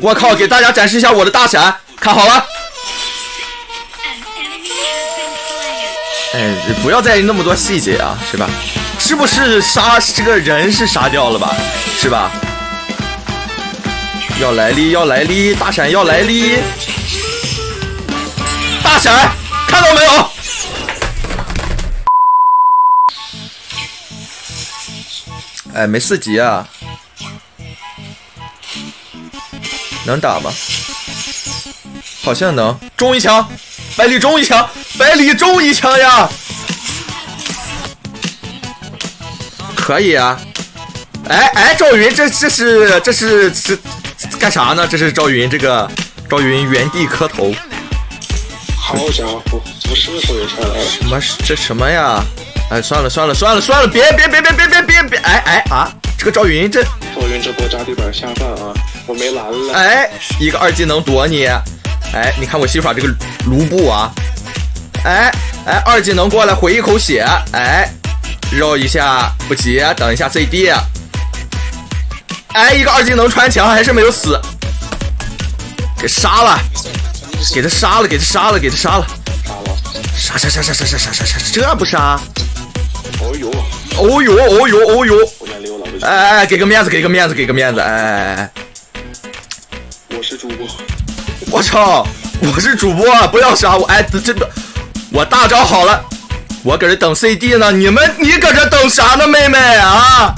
我靠，给大家展示一下我的大闪，看好了。哎，不要在意那么多细节啊，是吧？是不是杀这个人是杀掉了吧？是吧？要来哩，要来哩，大闪要来哩，大闪，看到没有？哎，没四级啊，能打吗？好像能，中一枪，百里中一枪，百里中一枪呀！可以啊，哎哎，赵云，这这是这是这。干啥呢？这是赵云，这个赵云原地磕头。好家伙，怎么射手也上来了？什么？这什么呀？哎，算了算了算了算了，别别别别别别别别！哎哎啊！这个赵云这赵云这波扎地板下饭啊！我没蓝了。哎，一个二技能躲你。哎，你看我戏耍这个卢布啊！哎哎，二技能过来回一口血。哎，绕一下不急，等一下 CD。哎，一个二技能穿墙还是没有死，给杀了，给他杀了，给他杀了，给他杀了，杀杀杀杀杀杀杀杀杀，这不杀？哦呦，哦呦，哦呦，哦呦！哎哎，给个面子，给个面子，给个面子！哎哎哎，我操，我是主播，不要杀我！哎，这个我大招好了，我搁这等 CD 呢，你们你搁这等啥呢，妹妹啊？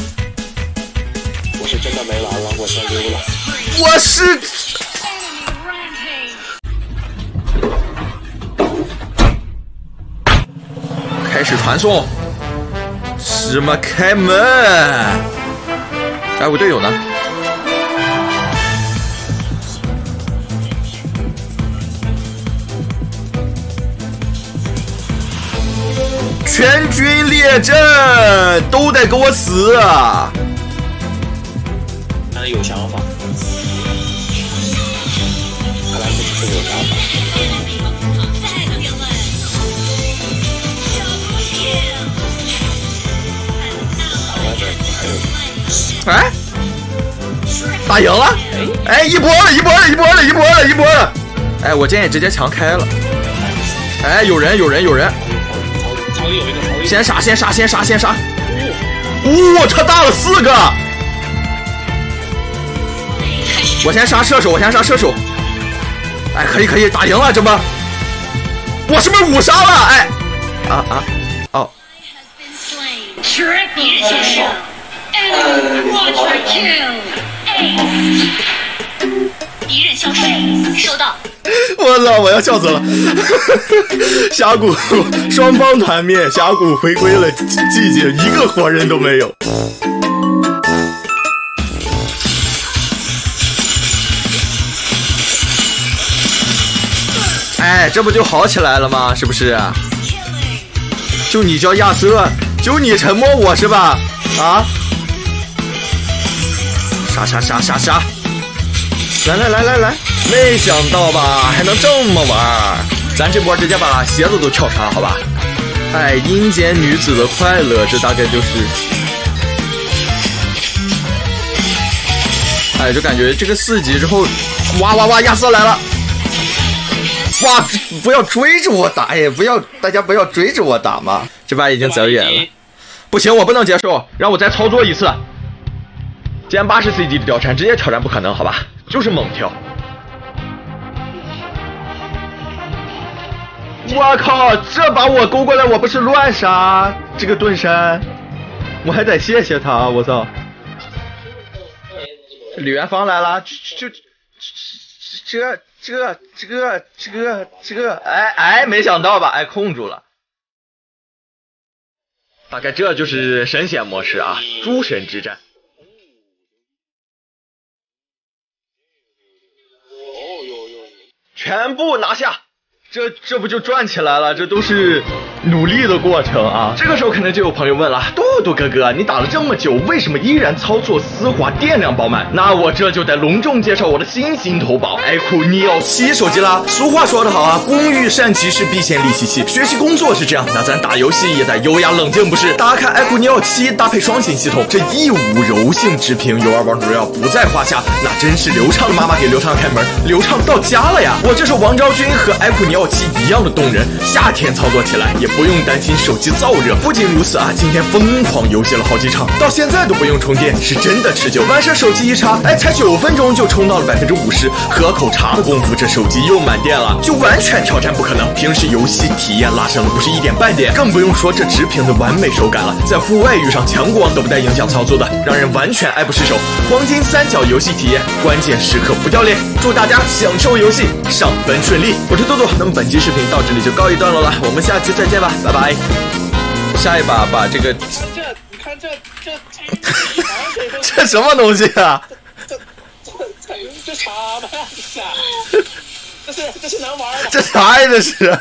我是真的没蓝了，我先溜了。我是开始传送，什么开门？哎，我队友呢？全军列阵，都得给我死！看来有想法，看来不是有想法。哎，打赢了！哎，一波了，一波了，一波了，一波了，一波了！哎，我建议直接强开了。哎，有人，有人，有人！先杀，先杀，先杀，先杀！哇，他大了四个！我先杀射手，我先杀射手。哎，可以可以，打赢了，这不，我是不是五杀了？哎，啊啊，哦。敌人消失，收到。我操，我要笑死了。峡谷双方团灭，峡谷回归了寂静，一个活人都没有。哎，这不就好起来了吗？是不是？就你叫亚瑟，就你沉默我是吧？啊！杀杀杀杀杀！来来来来来！没想到吧，还能这么玩？咱这波直接把鞋子都跳杀，好吧？哎，阴间女子的快乐，这大概就是……哎，就感觉这个四级之后，哇哇哇，亚瑟来了！哇！不要追着我打哎！不要，大家不要追着我打嘛！这把已经走远了，不行，我不能接受，让我再操作一次。减八十 CD 的貂蝉，直接挑战不可能，好吧？就是猛跳。我靠！这把我勾过来，我不是乱杀这个盾山，我还得谢谢他。我操！李元芳来了，就这。这这这这，哎哎，没想到吧？哎，控住了。大概这就是神仙模式啊，诸神之战。全部拿下，这这不就转起来了？这都是努力的过程啊。这个时候可能就有朋友问了，豆豆哥哥，你打了这么久，为什么依然操作丝滑、电量饱满？那我这就得隆重介绍我的新心头宝 iQOO Neo 7手机啦。俗话说得好啊，工欲善其事，必先利其器。学习工作是这样，那咱打游戏也得优雅冷静，不是？打开 iQOO Neo 7，搭配双显系统，这一五柔性直屏，游玩王者荣耀不在话下，那真是流畅的妈妈给流畅开门，流畅到家了呀！我这是王昭君和 iQOO Neo 7一样的动人，夏天操作起来也不用担心手机燥热。不仅如此啊，今天疯狂游戏了好几场，到现在都不用充电，是真的持久。完事手机一插，哎，才九分钟就充到了百分之五十，喝口茶的功夫，这手机又满电了，就完全挑战不可能。平时游戏体验拉升了不是一点半点，更不用说这直屏的完美手感了，在户外遇上强光都不带影响操作的，让人完全爱不释手。黄金三角游戏体验，关键时刻不掉链。祝大家享受游戏，上分顺利。我是豆豆，那么本期视频到这里就告一段落了，我们下期再见吧，拜拜。下一把把这个看这，你看这这这这什么东西啊？这这这啥玩意儿？这是这是能玩的？这啥呀？这是。